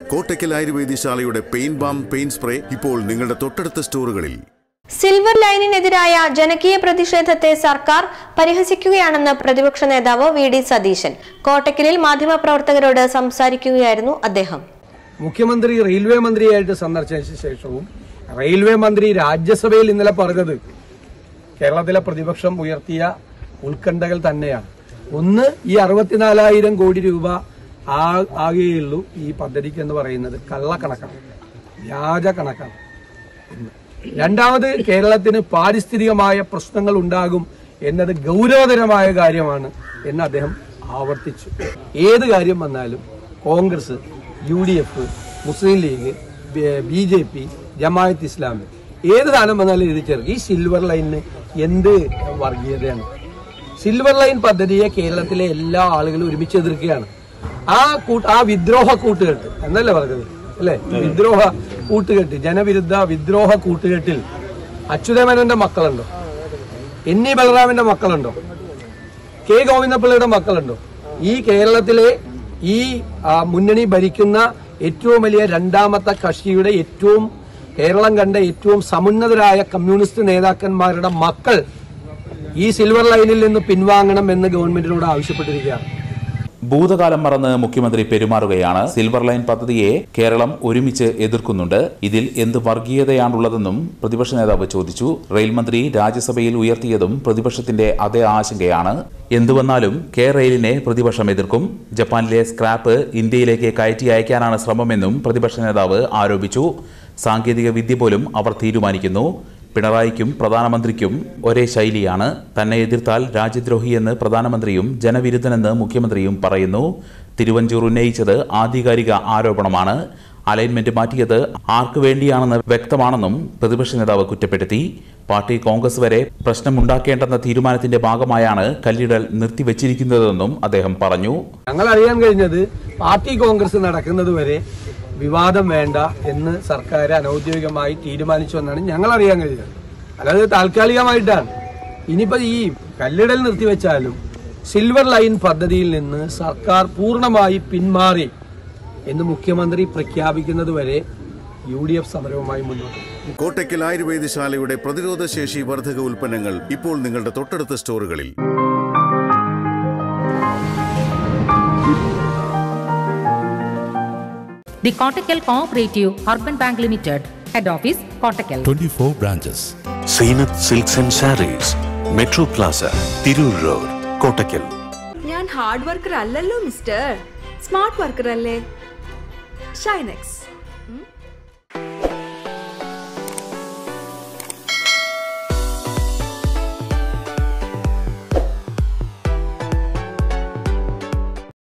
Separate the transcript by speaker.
Speaker 1: കോട്ടയ്ക്കൽ ആയുർവേദശാലയുടെ pain balm pain spray ഇപ്പോൾ നിങ്ങളുടെ തൊട്ടടുത്ത സ്റ്റോറുകളിൽ.
Speaker 2: സിൽവർ ലൈനിനെതിരായ ജനകീയ പ്രതിഷേധത്തെ സർക്കാർ പരിഹസിക്കുകയാണെന്ന് പ്രതിപക്ഷ നേതാവ് വി ഡി സതീശൻ. കോട്ടക്കലിൽ മാധ്യമപ്രവർത്തകരോട് സംസാരിക്കുകയായിരുന്നു അദ്ദേഹം.
Speaker 3: മുഖ്യമന്ത്രി റെയിൽവേ മന്ത്രിയായിട്ട് സന്ദർശിച്ച ശേഷവും റെയിൽവേ മന്ത്രി രാജ്യസഭയിൽ ഇന്നലെ പറഞ്ഞത് കേരളത്തിലെ പ്രതിപക്ഷം ഉയർത്തിയ ഉത്കണ്ഠകൾ തന്നെയാണ്. ഒന്ന് ഈ അറുപത്തിനാലായിരം കോടി രൂപ ആ- ആകെയുള്ളൂ ഈ പദ്ധതിക്ക് എന്ന് പറയുന്നത് കള്ളക്കണക്കാണ്. വ്യാജ കണക്കാണ്. രണ്ടാമത് കേരളത്തിന് പാരിസ്ഥിതികമായ പ്രശ്നങ്ങൾ ഉണ്ടാകും എന്നത് ഗൗരവതരമായ കാര്യമാണ് എന്ന് അദ്ദേഹം ആവർത്തിച്ചു. ഏത് കാര്യം വന്നാലും Congress U D F Muslim League B J P Jamaat Islami ഏത് കാലം വന്നാലും ഇത് ചേർക്കും ഈ സിൽവർ ലൈനിന് എന്ത് വർഗീയതയാണ്? സിൽവർ ലൈൻ പദ്ധതിയെ കേരളത്തിലെ എല്ലാ ആളുകളും ഒരുമിച്ച് എതിർക്കുകയാണ്. ആ കൂട്ട് ആ വിദ്രോഹ കൂട്ടുകെട്ട് എന്നല്ലേ പറഞ്ഞത്? അല്ലെ? വിദ്രോഹ കൂട്ടുകെട്ട് ജനവിരുദ്ധ വിദ്രോഹ കൂട്ടുകെട്ടിൽ അച്യുതമേനോന്റെ മക്കളുണ്ടോ? എൻ ഇ ബലറാമിന്റെ മക്കളുണ്ടോ? കെ ഗോവിന്ദപിള്ളയുടെ മക്കളുണ്ടോ? ഈ കേരളത്തിലെ ഈ മുന്നണി ഭരിക്കുന്ന ഏറ്റവും വലിയ രണ്ടാമത്തെ കക്ഷിയുടെ ഏറ്റവും കേരളം കണ്ട ഏറ്റവും സമുന്നതരായ കമ്മ്യൂണിസ്റ്റ് നേതാക്കന്മാരുടെ മക്കൾ ഈ സിൽവർ ലൈനിൽ നിന്ന് പിൻവാങ്ങണം എന്ന് ഗവൺമെന്റിനോട് ആവശ്യപ്പെട്ടിരിക്കുകയാണ്.
Speaker 4: ഭൂതകാലം മറന്ന് മുഖ്യമന്ത്രി പെരുമാറുകയാണ്. സിൽവർ ലൈൻ പദ്ധതിയെ കേരളം ഒരുമിച്ച് എതിർക്കുന്നുണ്ട്. ഇതിൽ എന്ത് വർഗീയതയാണുള്ളതെന്നും പ്രതിപക്ഷ നേതാവ് ചോദിച്ചു. റെയിൽ മന്ത്രി രാജ്യസഭയിൽ ഉയർത്തിയതും പ്രതിപക്ഷത്തിന്റെ അതേ ആശങ്കയാണ്. എന്തുവന്നാലും കെ റെയിലിനെ പ്രതിപക്ഷം എതിർക്കും. ജപ്പാനിലെ സ്ക്രാപ്പ് ഇന്ത്യയിലേക്ക് കയറ്റി അയക്കാനാണ് ശ്രമമെന്നും പ്രതിപക്ഷ നേതാവ് ആരോപിച്ചു. സാങ്കേതിക വിദ്യ പോലും അവർ തീരുമാനിക്കുന്നു. പിണറായിക്കും പ്രധാനമന്ത്രിക്കും ഒരേ ശൈലിയാണ്. തന്നെ എതിർത്താൽ രാജ്യദ്രോഹിയെന്ന് പ്രധാനമന്ത്രിയും ജനവിരുദ്ധനെന്ന് മുഖ്യമന്ത്രിയും പറയുന്നു. തിരുവഞ്ചൂർ ഉന്നയിച്ചത് ആധികാരിക ആരോപണമാണ്. അലൈൻമെന്റ് മാറ്റിയത് ആർക്കു വേണ്ടിയാണെന്ന് വ്യക്തമാണെന്നും പ്രതിപക്ഷ നേതാവ് കുറ്റപ്പെടുത്തി. പാർട്ടി കോൺഗ്രസ് വരെ പ്രശ്നമുണ്ടാക്കേണ്ടെന്ന തീരുമാനത്തിന്റെ ഭാഗമായാണ് കല്ലിടൽ നിർത്തിവച്ചിരിക്കുന്നതെന്നും അദ്ദേഹം പറഞ്ഞു.
Speaker 3: ഞങ്ങൾ അറിയാൻ കഴിഞ്ഞത് പാർട്ടി കോൺഗ്രസ് നടക്കുന്നത് വരെ വിവാദം വേണ്ട എന്ന് സർക്കാർ അനൌദ്യോഗികമായി തീരുമാനിച്ചു എന്നാണ് ഞങ്ങൾ അറിയാൻ കഴിഞ്ഞത് അല്ലാതെ താൽക്കാലികമായിട്ടാണ്. ഇനിയിപ്പോൾ ഈ കല്ലിടൽ നിർത്തിവെച്ചാലും സിൽവർ ലൈൻ പദ്ധതിയിൽ നിന്ന് സർക്കാർ പൂർണമായി പിന്മാറി എന്ന് മുഖ്യമന്ത്രി പ്രഖ്യാപിക്കുന്നത് വരെ യു ഡി എഫ് സമരവുമായി മുന്നോട്ട്.
Speaker 1: കോട്ടയ്ക്കൽ ആയുർവേദശാലയുടെ പ്രതിരോധശേഷി വർധക ഉൽപ്പന്നങ്ങൾ ഇപ്പോൾ നിങ്ങളുടെ തൊട്ടടുത്ത സ്റ്റോറുകളിൽ.
Speaker 5: The cooperative Cooperative Urban Bank Limited, Head Office, twenty
Speaker 6: 24 branches.
Speaker 7: Zeenath silks and sarees metro plaza Tirur road Kottakkal
Speaker 8: ഞാൻ ഹാർഡ് വർക്കർ അല്ലല്ലോ മിസ്റ്റർ. സ്മാർട്ട് വർക്കർ അല്ലേ? ഷൈനെക്സ്.